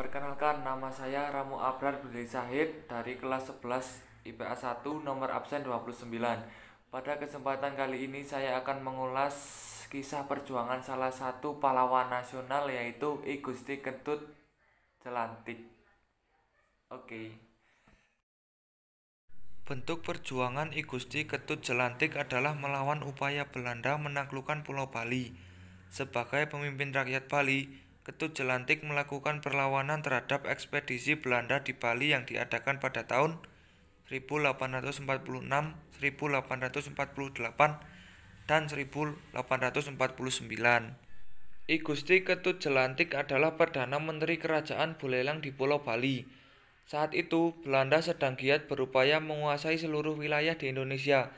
Perkenalkan, nama saya Ramu Abrar Billy Sahid dari kelas 11 IPA 1 nomor absen 29. Pada kesempatan kali ini saya akan mengulas kisah perjuangan salah satu pahlawan nasional yaitu I Gusti Ketut Jelantik. Oke. Bentuk perjuangan I Gusti Ketut Jelantik adalah melawan upaya Belanda menaklukkan Pulau Bali. Sebagai pemimpin rakyat Bali, Ketut Jelantik melakukan perlawanan terhadap ekspedisi Belanda di Bali yang diadakan pada tahun 1846, 1848, dan 1849. I Gusti Ketut Jelantik adalah Perdana Menteri Kerajaan Buleleng di Pulau Bali. Saat itu, Belanda sedang giat berupaya menguasai seluruh wilayah di Indonesia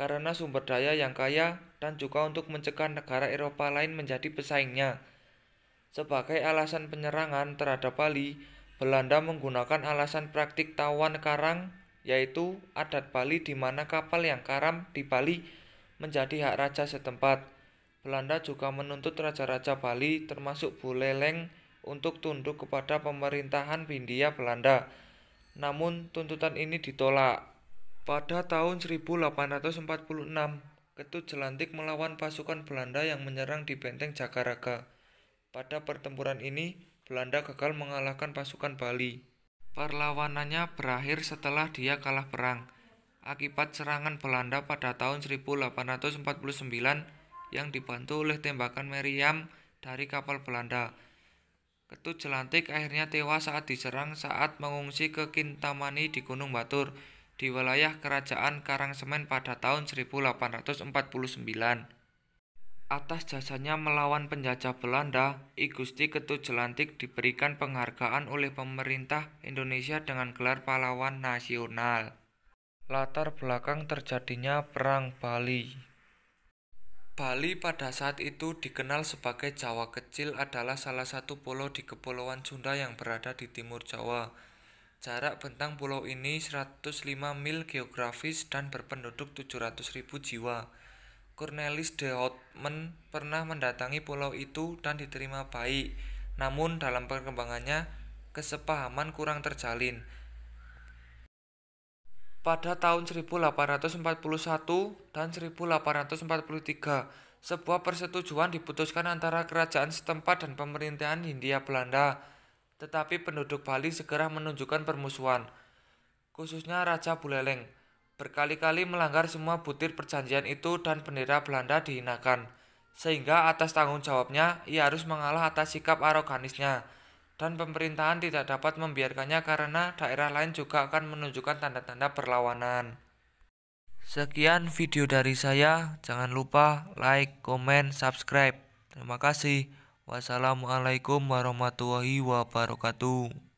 karena sumber daya yang kaya dan juga untuk mencegah negara Eropa lain menjadi pesaingnya. Sebagai alasan penyerangan terhadap Bali, Belanda menggunakan alasan praktik tawan karang, yaitu adat Bali di mana kapal yang karam di Bali menjadi hak raja setempat. Belanda juga menuntut raja-raja Bali termasuk Buleleng untuk tunduk kepada pemerintahan Hindia Belanda. Namun tuntutan ini ditolak. Pada tahun 1846, Ketut Jelantik melawan pasukan Belanda yang menyerang di benteng Jagaraga. Pada pertempuran ini, Belanda gagal mengalahkan pasukan Bali. Perlawanannya berakhir setelah dia kalah perang akibat serangan Belanda pada tahun 1849 yang dibantu oleh tembakan meriam dari kapal Belanda. Ketut Jelantik akhirnya tewas saat diserang saat mengungsi ke Kintamani di Gunung Batur di wilayah Kerajaan Karangsemen pada tahun 1849. Atas jasanya melawan penjajah Belanda, I Gusti Ketut Jelantik diberikan penghargaan oleh pemerintah Indonesia dengan gelar pahlawan nasional. Latar belakang terjadinya Perang Bali Bali pada saat itu dikenal sebagai Jawa Kecil adalah salah satu pulau di Kepulauan Sunda yang berada di timur Jawa. Jarak bentang pulau ini 105 mil geografis dan berpenduduk 700.000 jiwa. Cornelis de Houtman pernah mendatangi pulau itu dan diterima baik, namun dalam perkembangannya kesepahaman kurang terjalin. Pada tahun 1841 dan 1843, sebuah persetujuan diputuskan antara kerajaan setempat dan pemerintahan Hindia Belanda, tetapi penduduk Bali segera menunjukkan permusuhan, khususnya Raja Buleleng berkali-kali melanggar semua butir perjanjian itu dan bendera Belanda dihinakan. Sehingga atas tanggung jawabnya, ia harus mengalah atas sikap aroganisnya. Dan pemerintahan tidak dapat membiarkannya karena daerah lain juga akan menunjukkan tanda-tanda perlawanan. Sekian video dari saya. Jangan lupa like, komen, subscribe. Terima kasih. Wassalamualaikum warahmatullahi wabarakatuh.